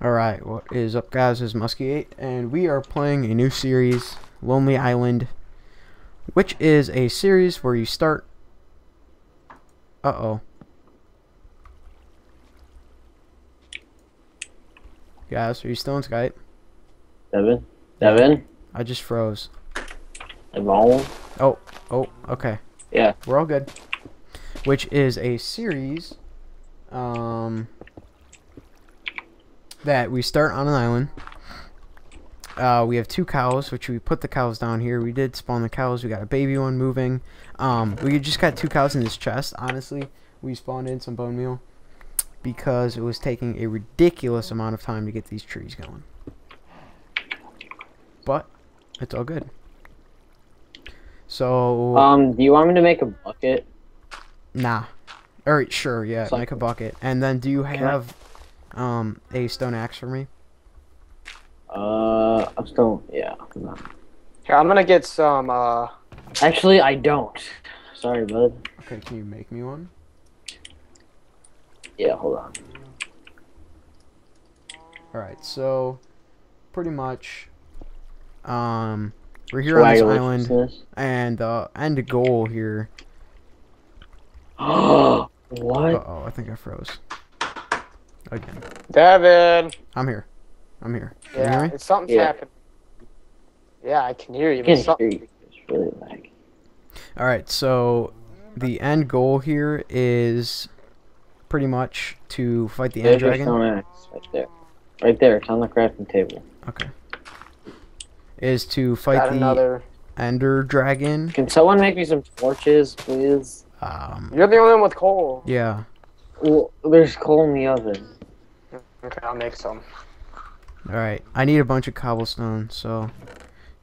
Alright, what is up guys, is Muskie8, and we are playing a new series, Lonely Island, which is a series where you start... Uh-oh. Guys, are you still on Skype? Devin? Devin? I just froze. Evolve? Oh, oh, okay. Yeah. We're all good. Which is a series, um, that we start on an island. Uh, we have two cows, which we put the cows down here. We did spawn the cows. We got a baby one moving. Um, we just got two cows in this chest. Honestly, we spawned in some bone meal because it was taking a ridiculous amount of time to get these trees going. But it's all good. So Um, do you want me to make a bucket? Nah. Alright, sure, yeah, So- make a bucket. And then do you I- have um a stone axe for me? Uh, I'm still, yeah. hold on. Here, I'm gonna get some, uh, Actually, I don't. Sorry, bud. Okay, can you make me one? Yeah, hold on. Alright, so pretty much um we're here on this island and the end goal here what? uh oh, I think I froze. Again. Devin. I'm here. I'm here. Can you Yeah, hear me? it's something's Yeah. happening. Yeah, I can hear you. I But can't hear you. It's really laggy. Alright, so the end goal here is pretty much to fight the end There's your dragon. stone axe right there. Right there. It's on the crafting table. Okay. Is to fight got the another. Ender Dragon. Can someone make me some torches, please? Um, You're the only one with coal. yeah. Well, there's coal in the oven. Okay, I'll make some. All right. I need a bunch of cobblestone. So,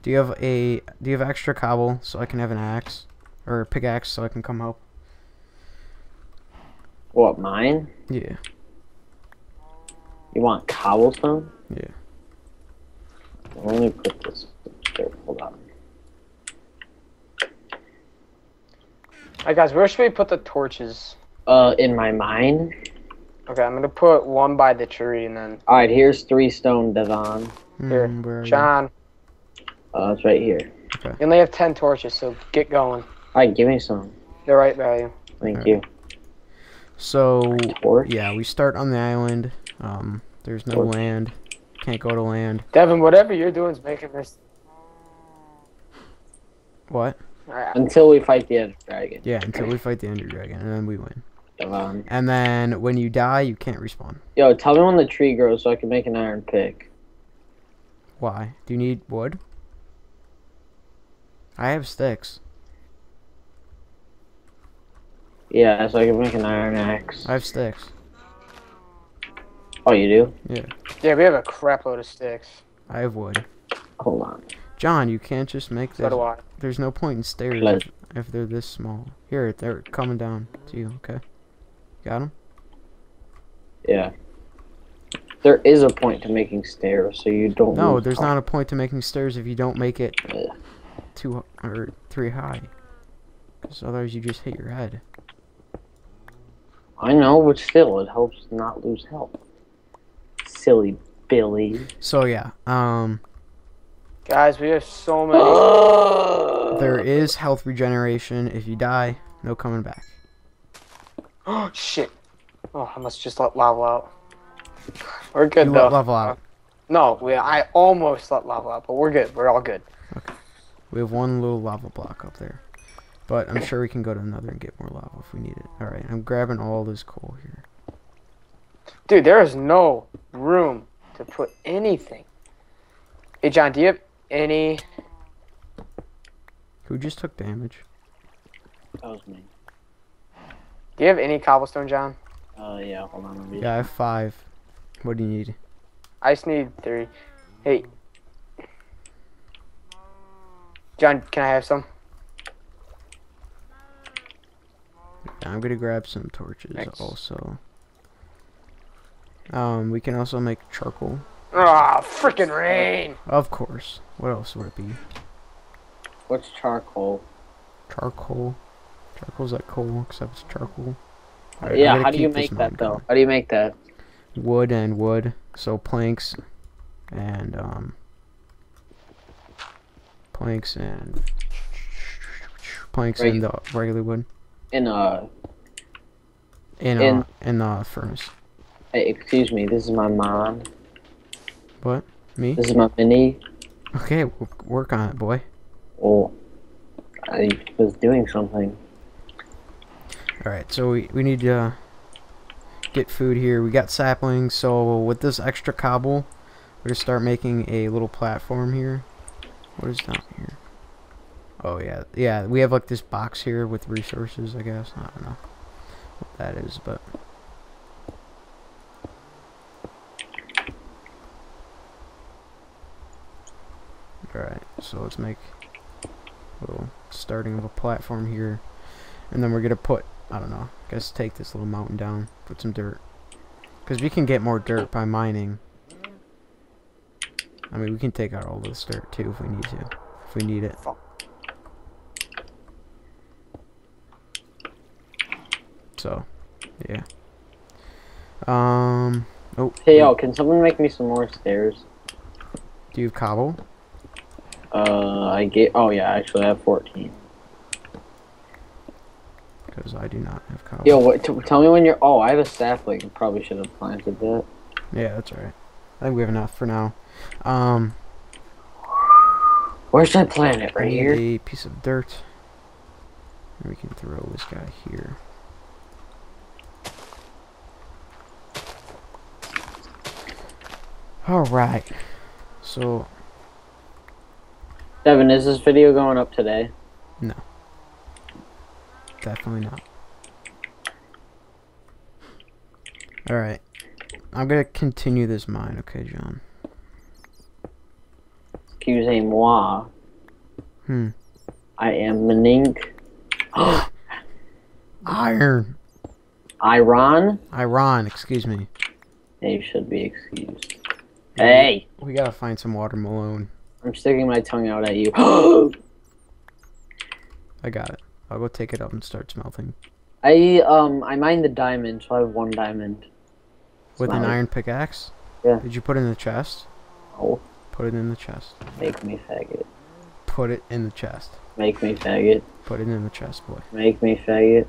do you have a do you have extra cobble so I can have an axe or a pickaxe so I can come help? What, mine? Yeah. You want cobblestone? Yeah. Let me put this there. Hold on. Alright, guys, where should we put the torches? Uh, in my mine. Okay, I'm gonna put one by the tree and then All right, here's three stone, Devon. Here, Mm, where? John. Uh, it's right here. Okay. You only have ten torches, so get going. All right, give me some. They're right value. Thank Alright. you. So Torch. yeah, we start on the island. Um, there's no Torch. land. Can't go to land. Devin, whatever you're doing is making this. What? Alright, Until we fight the Ender Dragon. Yeah, until we fight the Ender Dragon, and then we win. Devon. And then when you die, you can't respawn. Yo, tell me when the tree grows so I can make an iron pick. Why? Do you need wood? I have sticks. Yeah, so I can make an iron axe. I have sticks. Oh, you do? Yeah, yeah, we have a crap load of sticks. I have wood. Hold on. John, you can't just make So do I. There's no point in stairs if, if they're this small. Here, they're coming down to you. Okay, got them. Yeah. There is a point to making stairs, so you don't. No, there's not a point to making stairs if you don't make it Ugh. too or three high. Because otherwise, you just hit your head. I know, but still, it helps not lose health. Silly Billy. So yeah, um, Guys, we have so many. there is health regeneration. If you die, no coming back. Oh shit! Oh, I must just let lava out. We're good You though. let level out. No, we I almost let lava out, but we're good. We're all good. Okay. We have one little lava block up there. But I'm sure we can go to another and get more lava if we need it. Alright, I'm grabbing all this coal here. Dude, there is no room to put anything. Hey John, do you have any? Who just took damage? That was me. Do you have any cobblestone, John? Uh, yeah, hold on. let Yeah, I have five. What do you need? I just need three. Hey, John, can I have some? I'm gonna grab some torches Thanks. also. Um, we can also make charcoal. Ah, freaking rain! Of course. What else would it be? What's charcoal? Charcoal. Charcoal's like coal, except it's charcoal. Alright, I'm yeah, how do you make mine that though? going. How do you make that? Wood and wood. So planks and um planks and planks Right. and the regular wood In uh, in In- uh in the furnace. Hey, excuse me, this is my mom. What? Me? This is my mini. Okay, work on it, boy. Oh, I was doing something. Alright, so we, we need to get food here. We got saplings, so with this extra cobble, we're gonna start making a little platform here. What is down here? Oh yeah, yeah, we have like this box here with resources, I guess. I don't know what that is, but Alright, so let's make a little starting of a platform here. And then we're gonna put I don't know. I Guess take this little mountain down. Put some dirt. Because we can get more dirt by mining. I mean, we can take out all this dirt too if we need to. If we need it. So, yeah. Um. Oh. Hey yo, can someone make me some more stairs? Do you have cobble? Uh, I get. Oh yeah, I actually I have 14. Because I do not have cobble. Yo, what? T- tell me when you're. Oh, I have a sapling. Probably should have planted that. Yeah, that's alright. I think we have enough for now. Um. Where should I plant it? Right here. a piece of dirt. And we can throw this guy here. Alright. So, Devin, is this video going up today? No. Definitely not. Alright. I'm gonna continue this mine, okay, John? Excusez-moi. Hmm. I am Manink. Iron! Iron. Iron, excuse me. They should be excused. Hey, We gotta find some water, Malone. I'm sticking my tongue out at you. I got it. I'll go take it up and start smelting. I um I mined the diamond, so I have one diamond. With an iron pickaxe? Yeah. Did you put it in the chest? Oh, Put it in the chest. make me faggot. Put it in the chest. Make me faggot. Put it in the chest, boy. Make me faggot.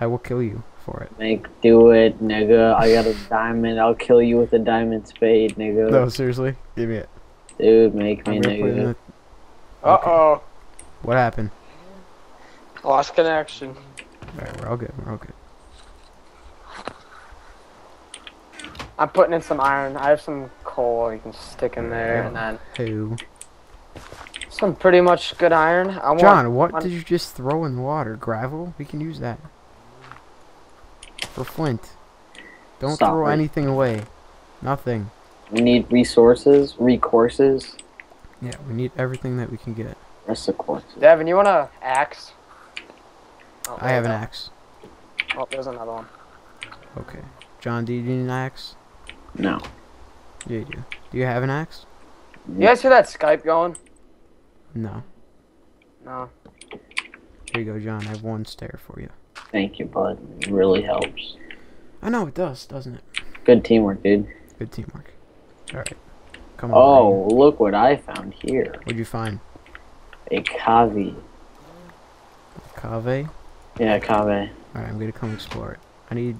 I will kill you for it. Make do it, nigga. I got a diamond. I'll kill you with a diamond spade, nigga. No, seriously? Give me it. Dude, make me I'm gonna put it in nigga. the... Uh oh. What happened? Lost connection. Alright, we're all good. We're all good. I'm putting in some iron. I have some coal you can stick in there, and then Who? some pretty much good iron. I want John, what one- did you just throw in the water? Gravel? We can use that. For flint. Don't Stop throw it. anything away. Nothing. We need resources, recourses, Yeah, we need everything that we can get. resources. Devin, you want a axe? Oh, I have an axe. Oh, there's another one. Okay. John, do you need an axe? No. Yeah, you do. Do you have an axe? Mm. You guys hear that Skype going? No. No. Here you go, John. I have one stair for you. Thank you, bud. It really helps. I know it does, doesn't it? Good teamwork, dude. Good teamwork. Alright. Come on. Oh, Ryan. look what I found here. What'd you find? A cave. Cave? Yeah, cave. Alright, I'm gonna come explore it. I need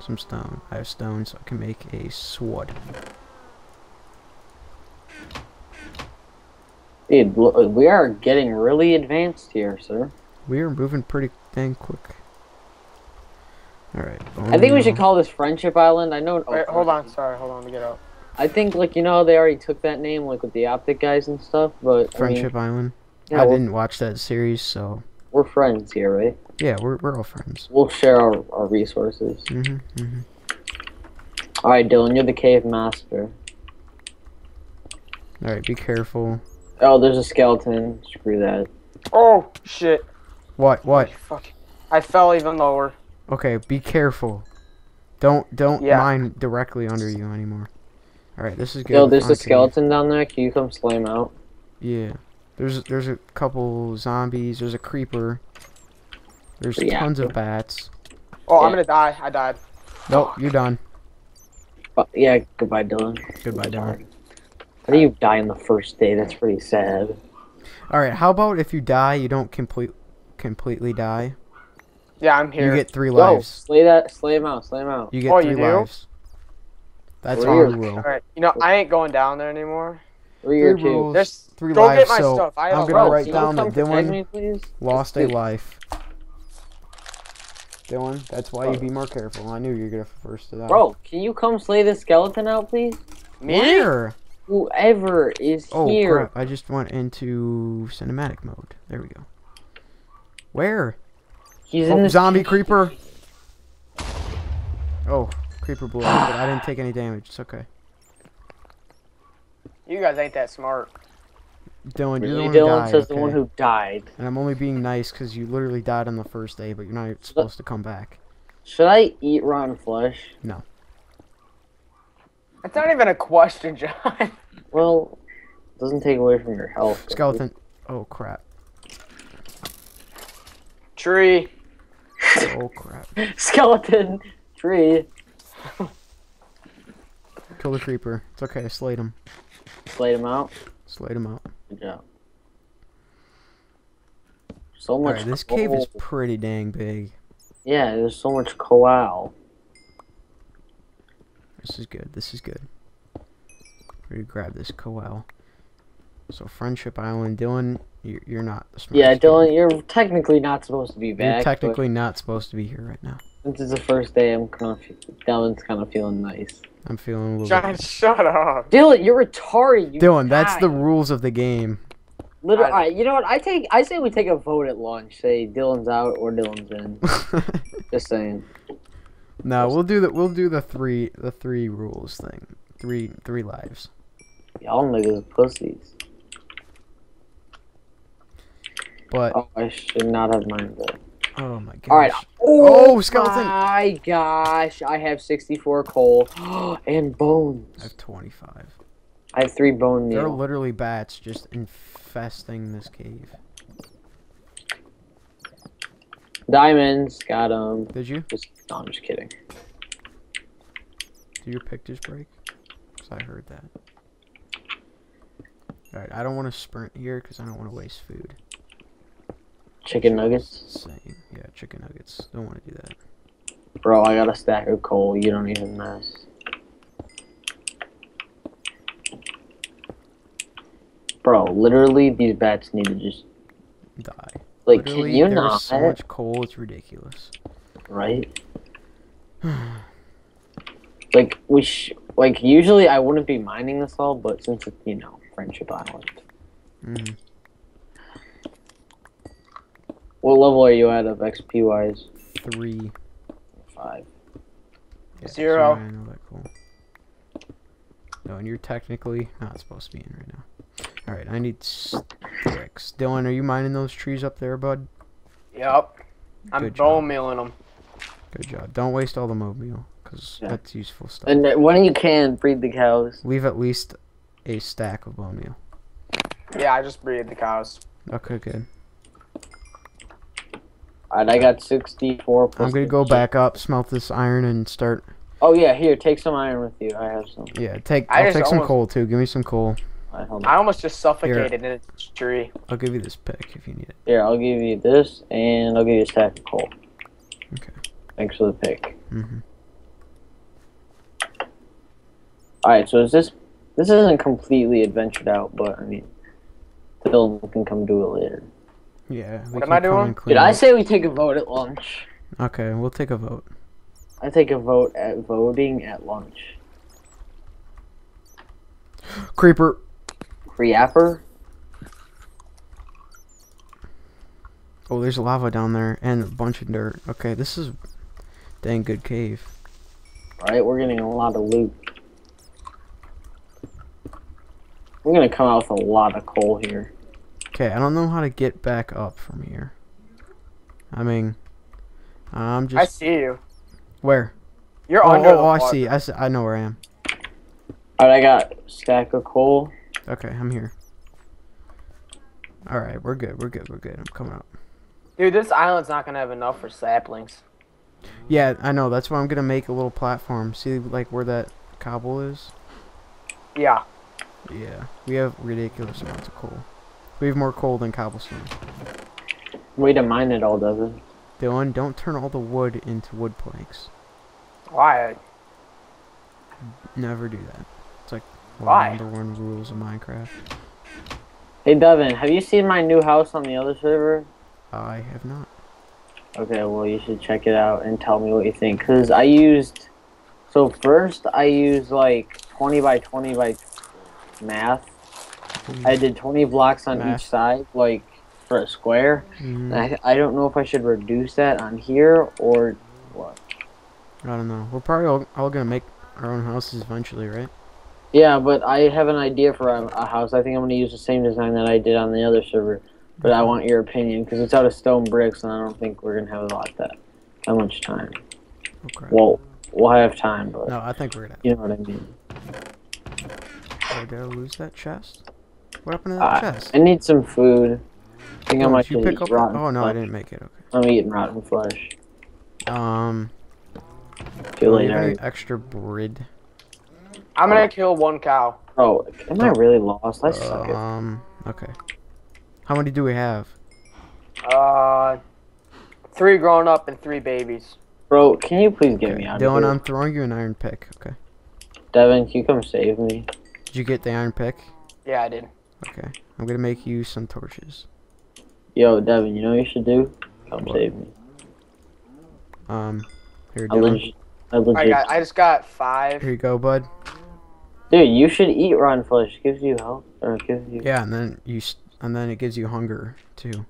some stone. I have stone so I can make a sword. Dude, we are getting really advanced here, sir. We are moving pretty dang quick. Alright. I think we should call this Friendship Island. I know. oh, Wait, hold on. Sorry, hold on to get out. I think, like, you know, they already took that name, like, with the optic guys and stuff, but. Friendship Island. I mean, yeah, I didn't watch that series, so we're friends here, right? yeah, we're we're all friends. We'll share our, our resources. Mhm. Mhm. Alright, Dylan, you're the cave master. Alright, be careful. Oh, there's a skeleton. Screw that. Oh shit! What? What? Fuck! I fell even lower. Okay, be careful. Don't don't Yeah. mine directly under you anymore. Alright, this is good. Yo, there's found a skeleton down there. Can you come slay him out? Yeah. There's there's a couple zombies. There's a creeper. There's Yeah. tons of bats. Oh, I'm gonna die. I died. Nope, you're done. But yeah, goodbye, Dylan. Goodbye, Dylan. How do you die on the first day? That's pretty sad. All right, how about if you die, you don't complete completely die. Yeah, I'm here. You get three Go, lives. slay that, slay him out, slay him out. You get Oh, three you do? lives. That's Three our rule. All right. You know, I ain't going down there anymore. Three or Three two. rules, There's- three go get lives. my so stuff. I have I'm gonna write down you that Dylan me, please? lost a Dude, life. Dylan, that's why you be more careful. I knew you were gonna first to die. Bro, can you come slay this skeleton out, please? Me? Where? Whoever is Oh here. crap! I just went into cinematic mode. There we go. Where? He's oh, in Oh, the zombie creeper. Oh, creeper blew up, but I didn't take any damage. It's okay. You guys ain't that smart. Dylan, you're the Really, one who Dylan died. says the one who died. And I'm only being nice because you literally died on the first day, but you're not supposed to come back. Should I eat rotten flesh? No. That's not even a question, John. Well, doesn't take away from your health. Skeleton. Oh crap. Tree. Oh crap. Skeleton tree. Kill the creeper. It's okay. I slayed him. Slayed him out. Slayed him out. Good job. So much. Alright, this cave is pretty dang big. Yeah, there's so much coal. This is good. This is good. To grab this coal. So Friendship Island, Dylan, you're, you're not. Yeah, kid. Dylan, you're technically not supposed to be back. You're technically not supposed to be here right now. Since it's the first day, I'm kind of Dylan's kind of feeling nice. I'm feeling a little. John, bit- shut up. Dylan, you're retarded. You Dylan, that's the rules of the game. Literally, I- alright, you know what? I take. I say we take a vote at lunch. Say Dylan's out or Dylan's in. Just saying. no, we'll do the we'll do the three the three rules thing. Three three lives. Y'all niggas pussies. But Oh, I should not have minded that. Oh my gosh. All right. Oh, oh, skeleton. My gosh, I have 64 coal and bones. I have 25. I have three bone There are literally bats just infesting this cave. Diamonds, got them. Did you? Just, no, I'm just kidding. Did your pick just break? Cause I heard that. Alright, I don't want to sprint here because I don't want to waste food. Chicken nuggets, Same. Chicken nuggets. Don't want to do that. bro. I got a stack of coal. You don't even mess. Bro, literally, these bats need to just Die. like. Literally, can you not? so much coal, it's ridiculous. right? like we sh- like usually I wouldn't be mining this all, but since it's you know Friendship Island. hmm What level are you at of XP wise? Three. Five. Yeah, Zero. so I know that cool. No, and you're technically not supposed to be in right now. Alright, I need sticks. Dylan, are you mining those trees up there, bud? Yep. I'm bone mealing them. Good job. Don't waste all the mobile, because Yeah. that's useful stuff. And when you can breed the cows. Leave at least a stack of bone meal. Yeah, I just breed the cows. Okay, good. Alright, I got sixty-four. plus I'm gonna go chi- back up, smelt this iron, and start. Oh yeah, here, take some iron with you. I have some. Yeah, take. I I'll take some coal too. Give me some coal. Alright, hold I almost just suffocated in a tree. I'll give you this pick if you need it. Here, I'll give you this, and I'll give you a stack of coal. Okay. Thanks for the pick. hmm Alright, so is this this isn't completely adventured out, but I mean Dylan can come do it later. Yeah. What am I doing? Did I say we take a vote at lunch? Okay, we'll take a vote. I take a vote at voting at lunch. Creeper. Creeper? Oh, there's lava down there and a bunch of dirt. Okay, this is dang good cave. Alright, we're getting a lot of loot. We're gonna come out with a lot of coal here. Okay, I don't know how to get back up from here. I mean, I'm just. I see you. where? You're Oh, under oh, the oh, I see. I see. I know where I am. Alright, I got a stack of coal. Okay, I'm here. All right, we're good. We're good. We're good. I'm coming up. Dude, this island's not gonna have enough for saplings. Yeah, I know. That's why I'm gonna make a little platform. See, like where that cobble is. Yeah. Yeah, we have ridiculous amounts of coal. We have more coal than cobblestone. Way to mine it all, does it? Dylan, don't turn all the wood into wood planks. Why? Never do that. It's like one Why? of the number one rules of Minecraft. Hey, Devin, have you seen my new house on the other server? I have not. Okay, well, you should check it out and tell me what you think. Because I used. So, first, I used like 20 by 20 by math. I did 20 blocks on Math. each side, like for a square. Mhm. And I, I don't know if I should reduce that on here or what. I don't know. We're probably all, all gonna make our own houses eventually, right? Yeah, but I have an idea for a, a house. I think I'm going to use the same design that I did on the other server. But I want your opinion because it's out of stone bricks, and I don't think we're going to have a lot that that much time. Okay. Well, we'll have time, but no, I think we're gonna. you know what I mean. Did I lose that chest? What happened to that Uh, chest? I need some food. I think I Oh, might did you should pick eat up? rotten Oh no, I flesh. didn't make it. Okay. I'm eating rotten flesh. Um. Too late. any extra bread? I'm gonna kill one cow. Bro, am I really lost? I suck at Um. Okay. How many do we have? Uh, three grown up and three babies. Bro, can you please get Okay. me out Dylan, of here? I'm throwing you an iron pick. Okay. Devin, can you come save me? Did you get the iron pick? Yeah, I did. Okay. I'm gonna make you some torches. Yo, Devin, you know what you should do? Come What? save me. Um. Here, I Dylan. legit, I I got. I just got five. Here you go, bud. Dude, you should eat rotten flesh. It gives you health, or it gives you. Yeah, and then you and then it gives you hunger too.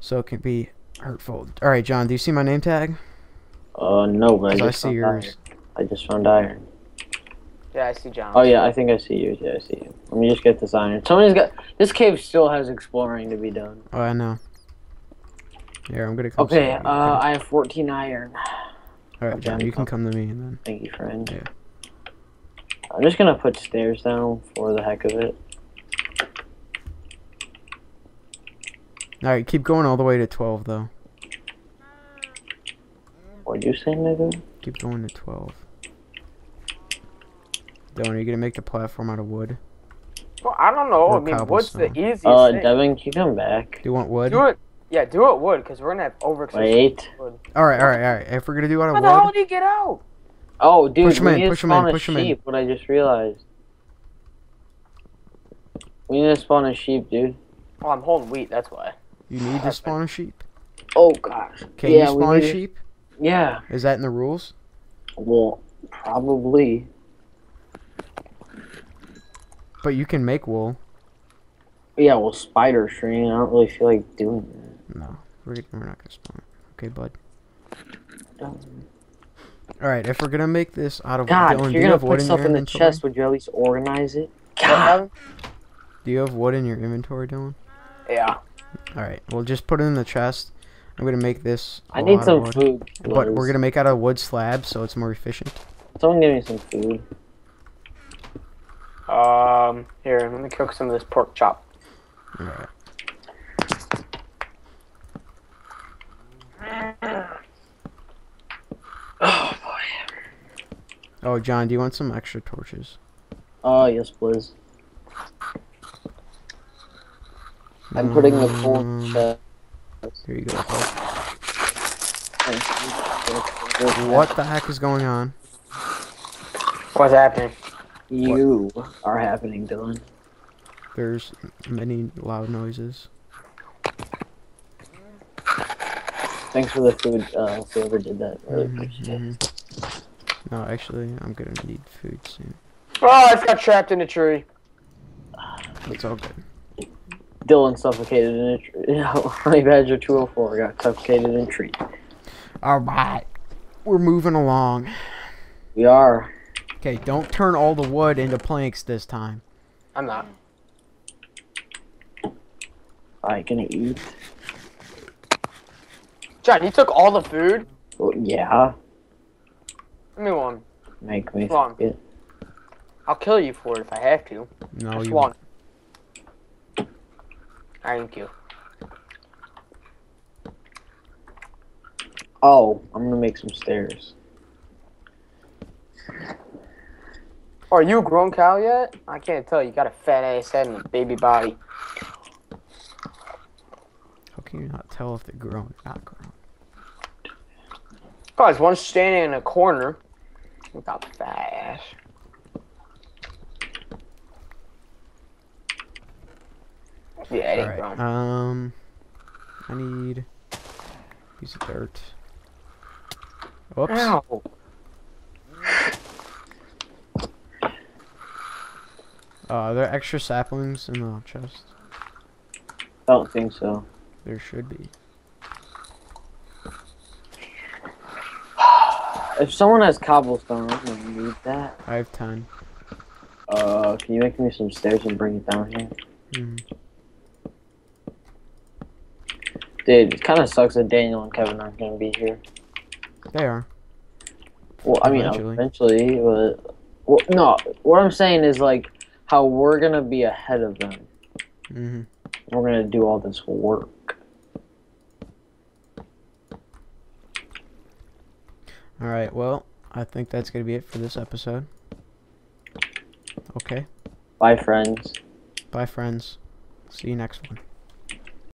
So it can be hurtful. All right, John. Do you see my name tag? Uh, no, but I 'Cause I see yours. iron. I just found iron. Yeah, I see John. Oh yeah, I think I see yours. Yeah, I see you. Let me just get this iron. Somebody's got. This cave still has exploring to be done. Oh, I know. Here, I'm gonna come. Okay, save you, uh, I have 14 iron. All right, John. You can come to me and then. Thank you, friend. Yeah. I'm just gonna put stairs down for the heck of it. All right, keep going all the way to 12 though. What'd you say, nigga? Keep going to 12. Dylan, are you gonna make the platform out of wood? Well, I don't know. Or I mean, what's the cobblestone. easiest Uh, thing? Devin, can you come back? Do you want wood? Do it. Yeah, do it wood, because we're gonna have over. Wait. All right, all right, all right. If we're gonna do out How of the hell wood, did he get out? Oh, dude, Push 'em we in, need push to 'em in, spawn a in. sheep. What I just realized. We need to spawn a sheep, dude. Oh, I'm holding wheat. That's why. you need to spawn a sheep. Oh gosh. Can yeah, you spawn a sheep? Yeah. Is that in the rules? Well, probably. But you can make wool. Yeah, well, spider string. I don't really feel like doing that. No, we're, we're not gonna spawn. Okay, bud. Um, All right, if we're gonna make this out of God, Dylan, if you're you gonna have wood put in stuff your in the chest, would you at least organize it? God. Do you have wood in your inventory, Dylan? Yeah. All right, well just put it in the chest. I'm gonna make this. I need some wood. food. But we're gonna make out of wood slabs, so it's more efficient. Someone give me some food. Um. Here, let me cook some of this pork chop. All right. Oh boy. Oh, John, do you want some extra torches? Oh yes, please. I'm putting the full Um, chest. Here you go. bud. What the heck is going on? What's happening? You are happening, Dylan. There's many loud noises. Thanks for the food, uh, whoever did that. Really appreciate it. mhm. No, actually, I'm gonna need food soon. Oh, I've got trapped in a tree. It's all good. Dylan suffocated in a tree. Honey Badger 204 got suffocated in a tree. All right, we're moving along. We are. Okay, don't turn all the wood into planks this time. I'm not. Alright, gonna eat. John, you took all the food. Oh, yeah. Give me one. Make me Come on. I'll kill you for it if I have to. No, Just you. one. won't. Thank you. Oh, I'm gonna make some stairs. Are you a grown cow yet? I can't tell. You got a fat ass head and a baby body. How can you not tell if they're grown or not grown? Guys, one's standing in a corner. Without fat ass. Yeah, Alright. grown. Um, I need piece of dirt. Whoops. Ow. Uh, are there extra saplings in the chest? I don't think so. There should be. If someone has cobblestone, I'm gonna need that. I have ten. Uh, can you make me some stairs and bring it down here? Mhm. Dude, it kind of sucks that Daniel and Kevin aren't gonna be here. They are. Well, I mean, Eventually. eventually, but well, no. What I'm saying is like how we're gonna be ahead of them. hmm We're gonna do all this work. All right. Well, I think that's gonna be it for this episode. Okay. Bye, friends. Bye, friends. See you next one.